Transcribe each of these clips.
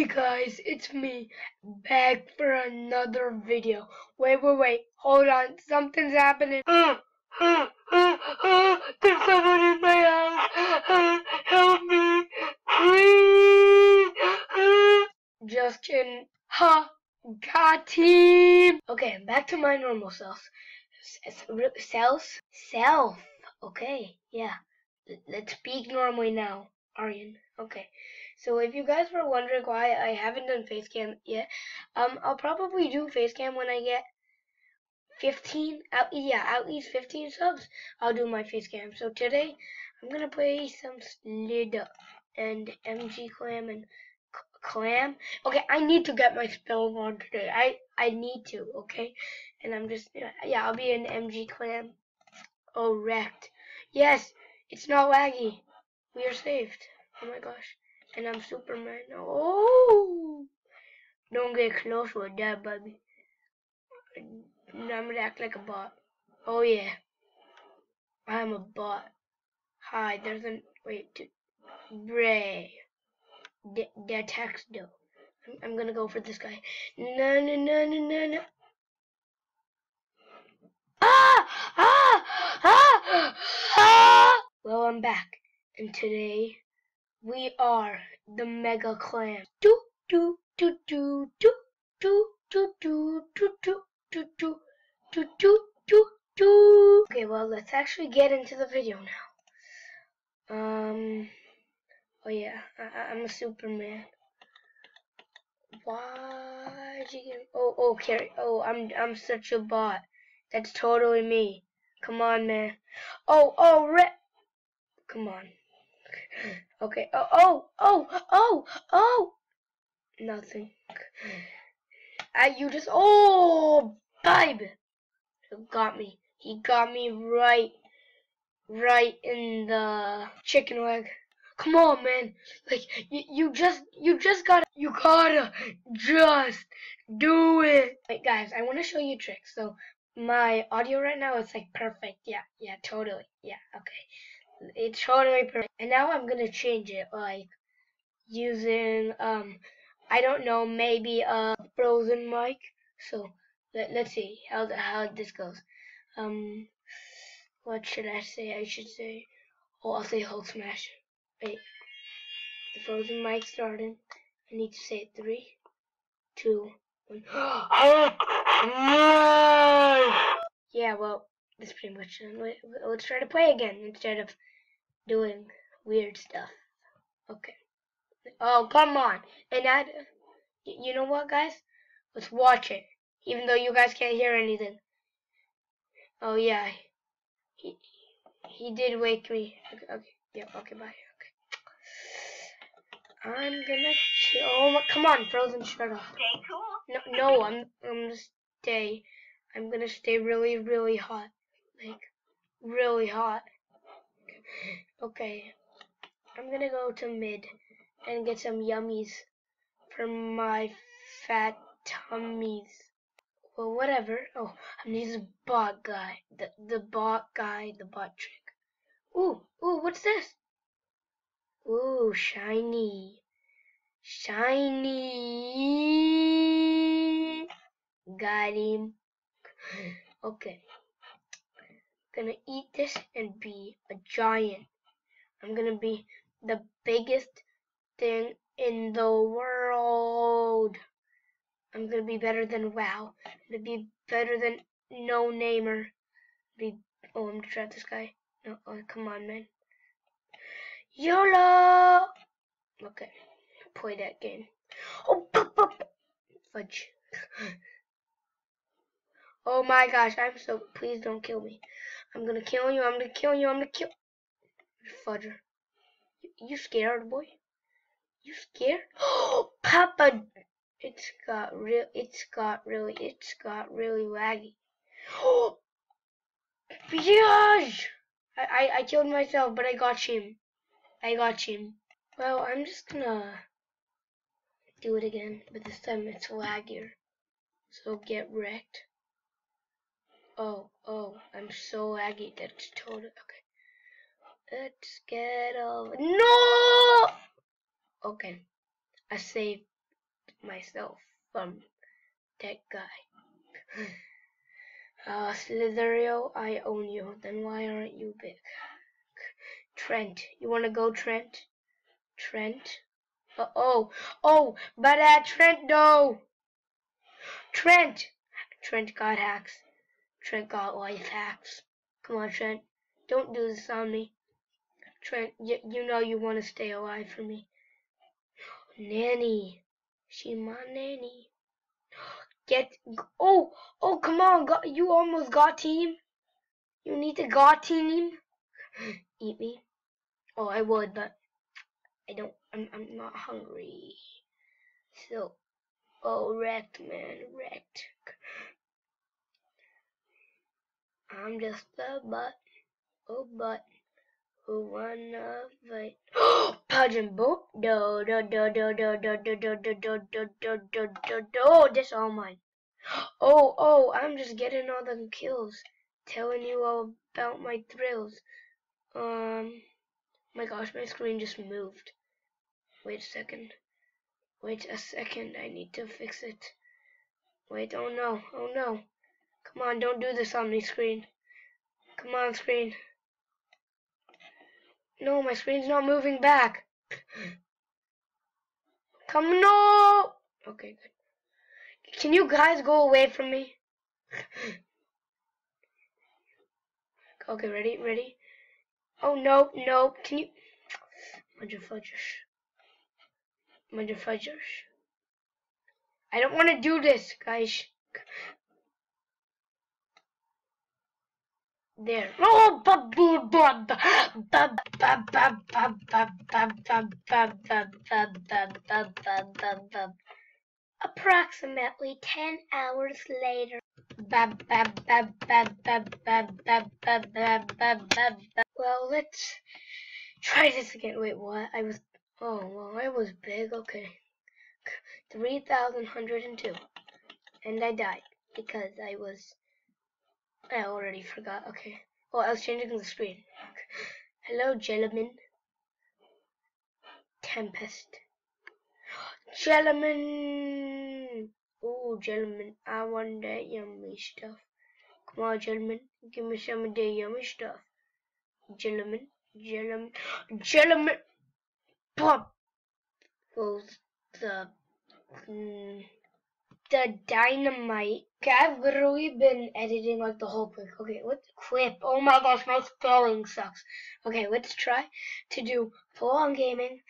Hey guys, it's me, back for another video. Wait, wait, wait, hold on, something's happening. Uh, uh, uh, uh, there's someone in my house. Uh, help me, please. Uh. Just kidding. Ha, got him. Okay, back to my normal self. Self? Self. Okay, yeah. Let's speak normally now, Aryan. Okay. So if you guys were wondering why I haven't done face cam yet, um, I'll probably do face cam when I get 15, out, yeah, at least 15 subs, I'll do my face cam. So today, I'm gonna play some Slid and MG Clam and Clam. Okay, I need to get my spells on today. I, I need to, okay? And I'm just, yeah, I'll be an MG Clam. Oh, wrecked. Yes, it's not laggy. We are saved. Oh my gosh and I'm Superman. Oh, don't get close with that, baby. I'm gonna act like a bot. Oh yeah, I'm a bot. Hi, there's an wait. Bray. The, the text though. I'm, I'm gonna go for this guy. No, no, no, no, no, no. Ah! Ah! Ah! Ah! Well, I'm back, and today we are the Mega Clan. Do do do do do do do do do do do do do do do do. Okay, well let's actually get into the video now. Um. Oh yeah, I, I'm a Superman. Why did you? Oh, oh, Carrie. Oh, I'm I'm such a bot. That's totally me. Come on, man. Oh, oh, Red. Come on. Okay. Oh, oh, oh, oh, oh. Nothing. I, you just, oh, babe. Got me. He got me right, right in the chicken leg. Come on, man. Like, you, you just, you just gotta, you gotta just do it. Wait, guys, I want to show you tricks. So, my audio right now is like perfect. Yeah, yeah, totally. Yeah, okay. It's totally perfect. And now I'm gonna change it like using um I don't know maybe a frozen mic. So let, let's see how the, how this goes. Um, what should I say? I should say oh I'll say Hulk smash. Wait, the frozen mic starting. I need to say three, two, one. yeah, well, that's pretty much it. Let's try to play again instead of doing weird stuff. Okay. Oh, come on. And that, you know what, guys? Let's watch it. Even though you guys can't hear anything. Oh, yeah. He, he did wake me. Okay, okay. Yeah, okay, bye. Okay. I'm gonna kill. Oh, my, come on, Frozen, shut up. Stay cool. No, no, I'm, I'm gonna stay. I'm gonna stay really, really hot. Like, really hot. Okay, I'm gonna go to mid and get some yummies for my fat tummies. Well, whatever. Oh, I'm using bot guy. The the bot guy, the bot trick. Ooh, ooh, what's this? Ooh, shiny. Shiny. Got him. Okay gonna eat this and be a giant. I'm gonna be the biggest thing in the world. I'm gonna be better than WoW. I'm gonna be better than No Namer. Be oh, I'm gonna try this guy. No, oh, come on, man. YOLO. Okay, play that game. Oh, fudge. oh my gosh, I'm so. Please don't kill me. I'm gonna kill you. I'm gonna kill you. I'm gonna kill. You Fudger. You, scared, boy? You scared? Oh, Papa! It's got real. It's got really. It's got really laggy. Oh! I, I I killed myself, but I got him. I got him. Well, I'm just gonna do it again, but this time it's laggier. So get wrecked. Oh, oh, I'm so laggy. That's totally okay. Let's get over. No! Okay, I saved. myself from that guy. Uh, Slitherio, I own you. Then why aren't you big? Trent, you wanna go, Trent? Trent? Uh oh, oh, but at Trent, no! Trent! Trent got hacks. Trent got life hacks. Come on, Trent. Don't do this on me. Trent, you, you know you want to stay alive for me. Nanny. She my nanny. Get, oh, oh, come on. Got, you almost got team. You need to got team. Eat me. Oh, I would, but I don't, I'm, I'm not hungry. So, oh, wrecked, man, wrecked. I'm just a butt, oh, butt who wanna fight? Pudge and Bo do do do do do do do do do do do do do do do Oh, this all mine. Oh, oh, I'm just getting all the kills. Telling you all about my thrills. Um, my gosh, my screen just moved. Wait a second. Wait a second, I need to fix it. Wait, oh no, oh no. Come on, don't do this on me, screen. Come on, screen. No, my screen's not moving back. Come no. Okay, good. Can you guys go away from me? okay, ready, ready. Oh no, no. Can you? Mudger fudgers. Mudger fudgers. I don't want to do this, guys. There. Oh, Approximately 10 hours later. Well, let's try this again. Wait, what? I was. Oh, well, I was big. Okay. 3,102. And I died because I was I already forgot. Okay. Oh, I was changing the screen. Hello, gentlemen. Tempest. Gentlemen. Oh, gentlemen, I want that yummy stuff. Come on, gentlemen, give me some of the yummy stuff. Gentlemen, gentlemen, gentlemen. Pop goes the. Mm, the dynamite. Okay, I've literally been editing like the whole clip. Okay, let's clip. Oh my gosh, my spelling sucks. Okay, let's try to do full on gaming,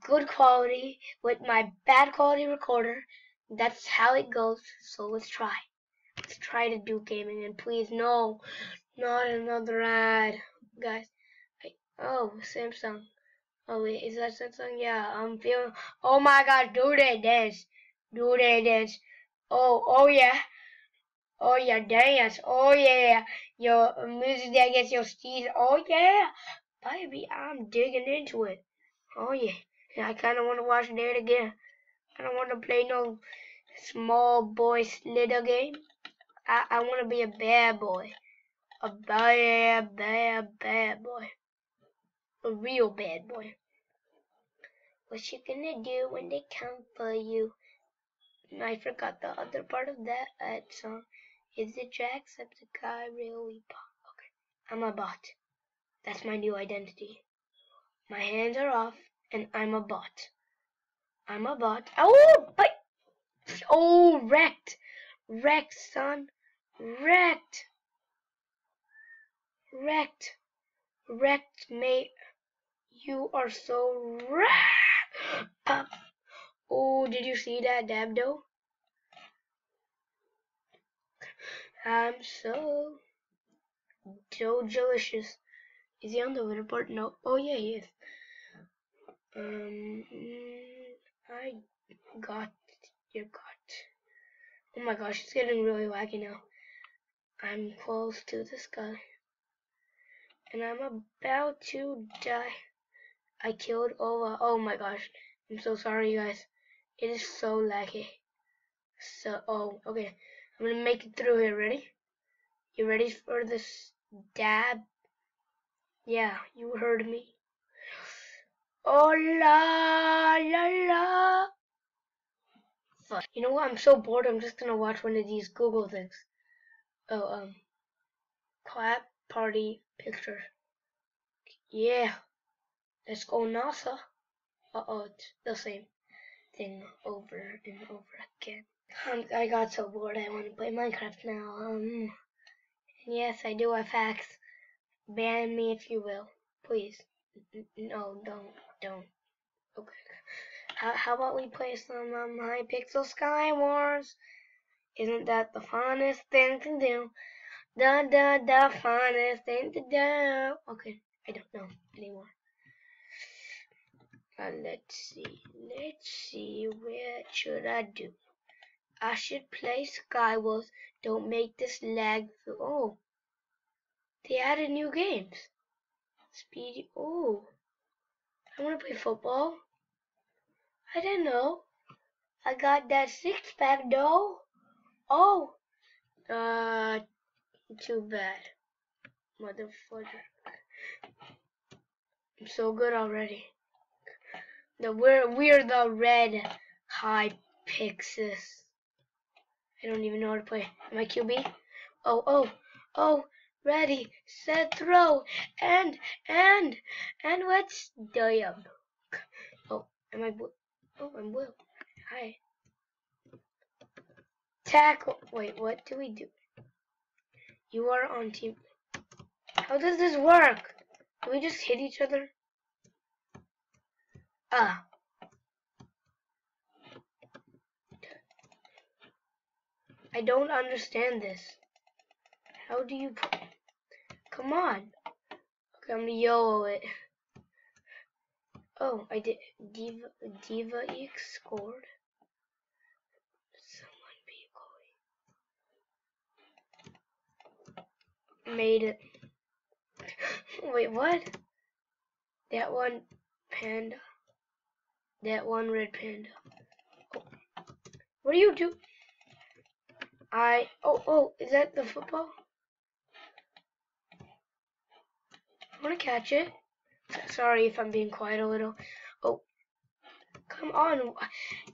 good quality with my bad quality recorder. That's how it goes. So let's try. Let's try to do gaming and please no, not another ad, guys. I, oh, Samsung. Oh wait, is that Samsung? Yeah, I'm feeling. Oh my God, do they dance? Do they dance? Oh, oh yeah. Oh yeah, dance. Oh yeah. Your music that gets your steez. Oh yeah. Baby, I'm digging into it. Oh yeah. I kind of want to watch that again. I don't want to play no small boy slither game. I, I want to be a bad boy. A bad, bad, bad boy. A real bad boy. What you gonna do when they come for you? I forgot the other part of that uh, song. Is it Jacksepticeye really bot? Okay, I'm a bot. That's my new identity. My hands are off, and I'm a bot. I'm a bot. Oh, but oh, wrecked, wrecked, son, wrecked, wrecked, wrecked, mate. You are so wrecked. Oh, did you see that Dabdo? I'm so, so delicious. Is he on the leaderboard? No. Oh yeah, he is. Um, I got your got. Oh my gosh, it's getting really laggy now. I'm close to the sky. And I'm about to die. I killed Ola. Oh my gosh. I'm so sorry, you guys. It is so laggy. So, oh, okay. I'm gonna make it through here. Ready? You ready for this dab? Yeah, you heard me. Oh la la la. fuck. You know what? I'm so bored. I'm just gonna watch one of these Google things. Oh, um, clap party picture. Yeah, let's go NASA. Uh oh, it's the same thing over and over again. Um, I got so bored. I want to play Minecraft now. Um, yes, I do have hacks. Ban me if you will, please. No, don't, don't. Okay. How, how about we play some um, Hypixel Sky Wars? Isn't that the funnest thing to do? Da da da funnest thing to do. Okay, I don't know anymore. Uh, let's see. Let's see. What should I do? I should play Skywars. Don't make this lag. Oh, they added new games. Speedy. Oh, I want to play football. I don't know. I got that six pack though. Oh, uh, too bad, motherfucker. I'm so good already. The we're we're the red high pixes. I don't even know how to play. Am I QB? Oh oh oh ready, set, throw, and and and let's dub. Oh, am I blue? Oh, I'm blue. Hi. Tackle. Wait, what do we do? You are on team. How does this work? Do we just hit each other? Ah. I don't understand this. How do you... Come on. Okay, I'm gonna YOLO it. Oh, I did. Diva, Diva EX scored. Someone be going. Made it. Wait, what? That one panda. That one red panda. What do you do? I. Oh, oh, is that the football? I want to catch it. Sorry if I'm being quiet a little. Oh, come on.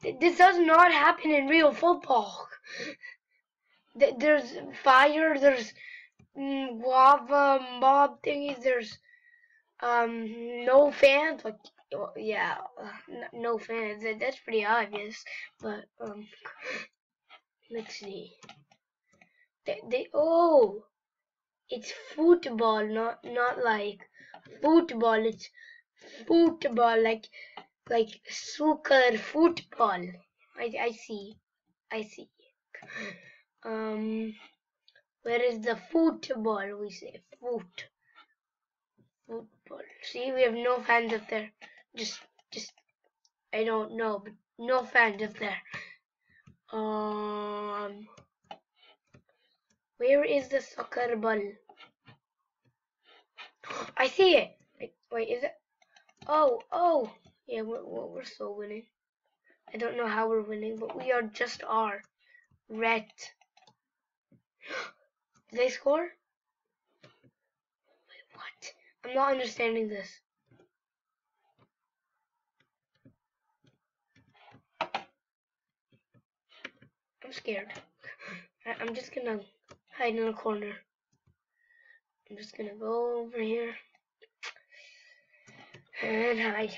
This does not happen in real football. There's fire, there's lava mob thingies, there's um no fans. Like, yeah, no fans. That's pretty obvious. But um, let's see. They, they oh, it's football, not not like football. It's football, like like soccer football. I I see, I see. Um, where is the football? We say foot, football. See, we have no fans up there. Just, just, I don't know, but no fans up there. Um, where is the soccer ball? I see it. Wait, is it? Oh, oh. Yeah, we're, we're still winning. I don't know how we're winning, but we are just are. Red. Did they score? Wait, what? I'm not understanding this. I'm scared. I'm just gonna hide in a corner. I'm just gonna go over here and hide.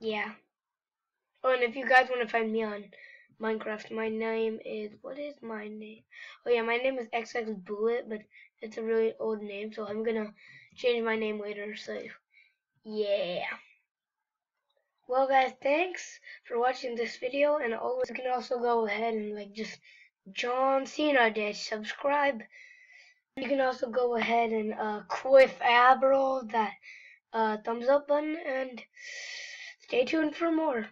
Yeah. Oh, and if you guys want to find me on Minecraft, my name is, what is my name? Oh yeah, my name is XX Bullet, but it's a really old name, so I'm gonna change my name later, so yeah. Well guys, thanks for watching this video, and always you can also go ahead and like just John Cena did subscribe you can also go ahead and uh, quiff Abro that uh, thumbs up button and stay tuned for more.